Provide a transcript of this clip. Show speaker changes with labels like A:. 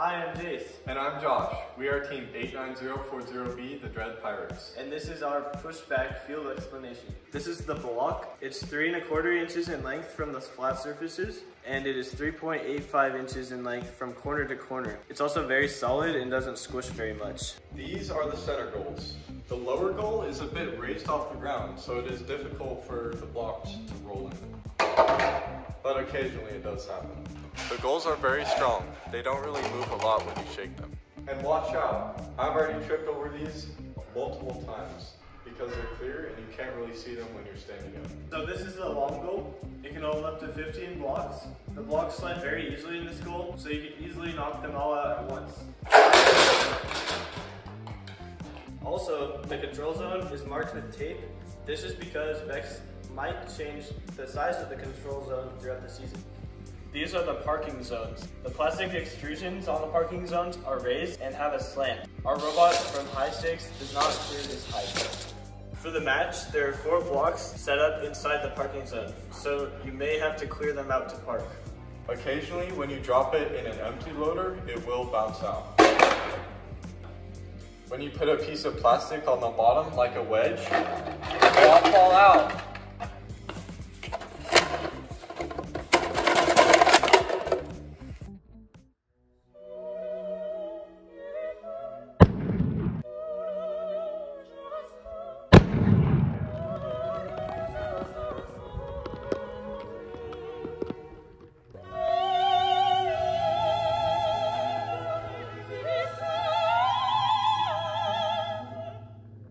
A: Hi, I'm Jace,
B: And I'm Josh. We are Team 89040B, the Dread Pirates.
A: and this is our pushback field explanation. This is the block. It's three and a quarter inches in length from the flat surfaces, and it is 3.85 inches in length from corner to corner. It's also very solid and doesn't squish very much.
B: These are the center goals. The lower goal is a bit raised off the ground, so it is difficult for the blocks to roll in. But occasionally it does happen. The goals are very strong. They don't really move a lot when you shake them. And watch out. I've already tripped over these multiple times because they're clear and you can't really see them when you're standing up.
A: So this is the long goal. It can hold up to 15 blocks. The blocks slide very easily in this goal, so you can easily knock them all out at once. Also, the control zone is marked with tape. This is because Vex might change the size of the control zone throughout the season. These are the parking zones. The plastic extrusions on the parking zones are raised and have a slant. Our robot from High Stakes does not clear this height. For the match, there are four blocks set up inside the parking zone, so you may have to clear them out to park.
B: Occasionally, when you drop it in an empty loader, it will bounce out. When you put a piece of plastic on the bottom, like a wedge, it will all fall out.